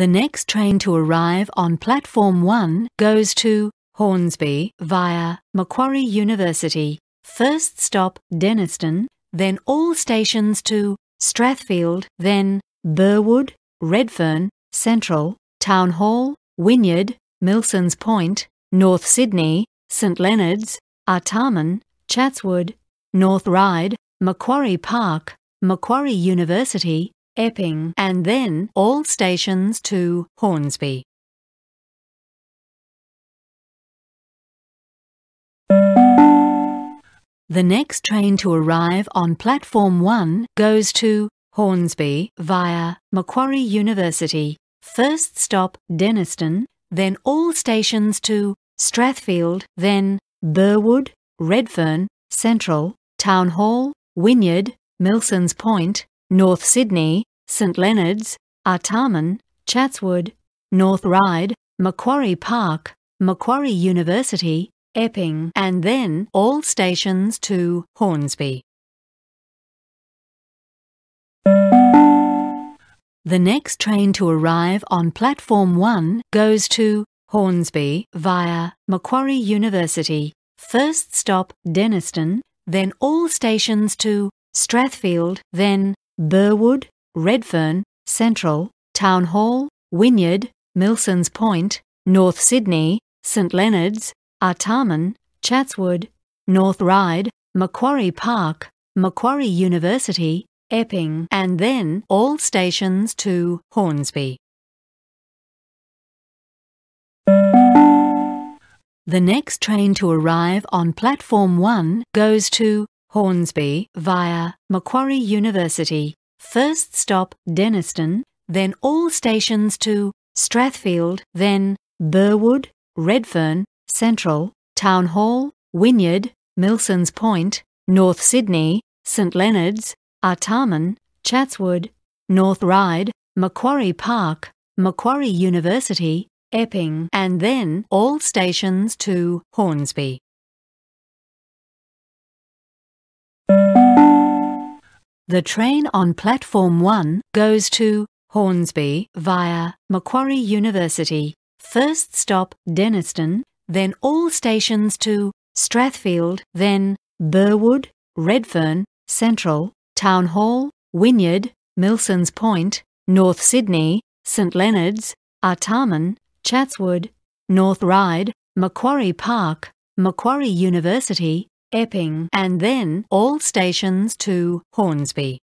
The next train to arrive on platform 1 goes to Hornsby via Macquarie University. First stop Denistone, then all stations to Strathfield, then Burwood, Redfern, Central, Town Hall, Wynyard, Milsons Point, North Sydney, St Leonards, Artarmon, Chatswood, North Ryde, Macquarie Park, Macquarie University, Epping, and then all stations to Hornsby. The next train to arrive on platform 1 goes to Hornsby via Macquarie University. First stop Denistone, then all stations to Strathfield, then Burwood, Redfern, Central, Town Hall, Wynyard, Milsons Point, North Sydney, St Leonards, Artarmon, Chatswood, North Ryde, Macquarie Park, Macquarie University, Epping, and then all stations to Hornsby. The next train to arrive on platform 1 goes to Hornsby via Macquarie University. First stop Denistone, then all stations to Strathfield, then Burwood, Redfern, Central, Town Hall, Wynyard, Milsons Point, North Sydney, St Leonards, Artarmon, Chatswood, North Ryde, Macquarie Park, Macquarie University, Epping, and then all stations to Hornsby. The next train to arrive on platform 1 goes to Hornsby via Macquarie University. First stop Denistone, then all stations to Strathfield, then Burwood, Redfern, Central, Town Hall, Wynyard, Milsons Point, North Sydney, St Leonards, Artarmon, Chatswood, North Ryde, Macquarie Park, Macquarie University, Epping, and then all stations to Hornsby. The train on platform 1 goes to Hornsby via Macquarie University. First stop Denistone, then all stations to Strathfield, then Burwood, Redfern, Central, Town Hall, Wynyard, Milsons Point, North Sydney, St Leonards, Artarmon, Chatswood, North Ryde, Macquarie Park, Macquarie University, Epping, and then all stations to Hornsby.